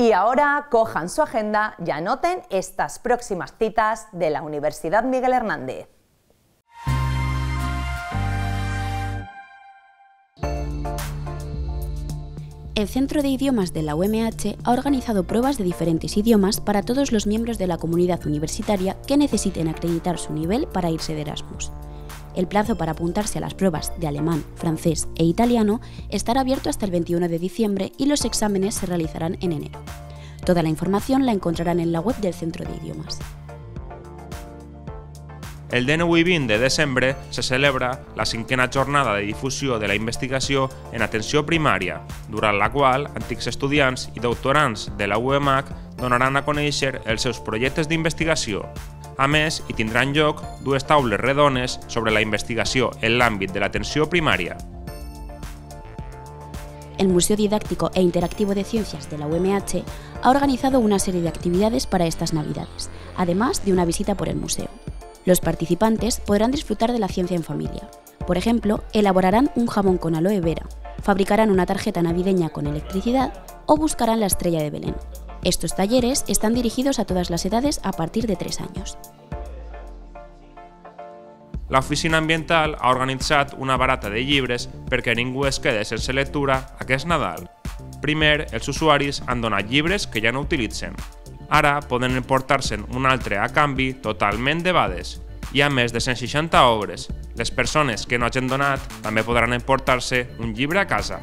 Y ahora cojan su agenda y anoten estas próximas citas de la Universidad Miguel Hernández. El Centro de Idiomas de la UMH ha organizado pruebas de diferentes idiomas para todos los miembros de la comunidad universitaria que necesiten acreditar su nivel para irse de Erasmus. El plazo para apuntarse a las pruebas de alemán, francés e italiano estará abierto hasta el 21 de diciembre y los exámenes se realizarán en enero. Toda la información la encontrarán en la web del Centro de Idiomas. El 19 i 20 de desembre se celebra la cinquena jornada de difusió de la investigació en atenció primària, durant la qual antics estudiants i doctorants de la UEMAC donaran a conèixer els seus projectes d'investigació. A més, hi tindran lloc dues taules redones sobre la investigació en l'àmbit de l'atenció primària. El Museo Didáctico e Interactivo de Ciencias de la UMH ha organizado una serie de actividades para estas Navidades, además de una visita por el museo. Los participantes podrán disfrutar de la ciencia en familia. Por ejemplo, elaborarán un jamón con aloe vera, fabricarán una tarjeta navideña con electricidad o buscarán la estrella de Belén. Estos talleres están dirigidos a todas las edades a partir de 3 años. L'Oficina Ambiental ha organitzat una barata de llibres perquè ningú es quede sense lectura aquest Nadal. Primer, els usuaris han donat llibres que ja no utilitzen, Ara poden emportar-se'n un altre a canvi totalment de bades. Hi ha més de 160 obres. Les persones que no hagin donat també podran emportar-se un llibre a casa.